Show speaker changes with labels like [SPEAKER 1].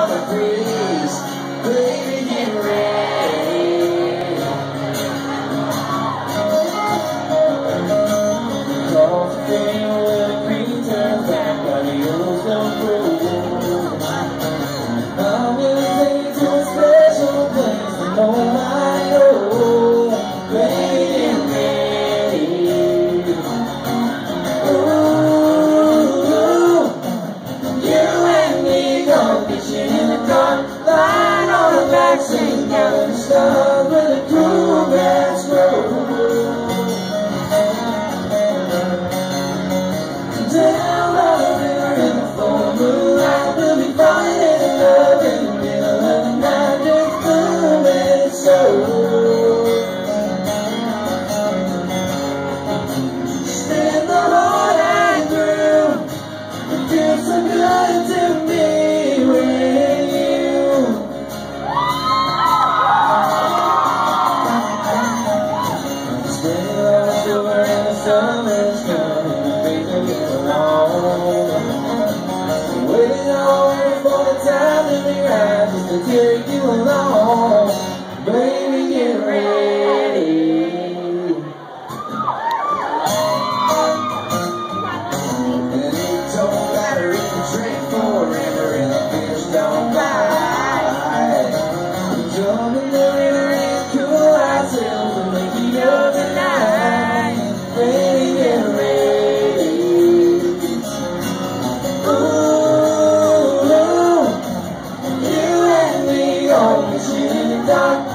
[SPEAKER 1] all the breeze. Please. Jackson got the star with a crew of Waiting, waiting for the time to be right, just to take you along. Jesus.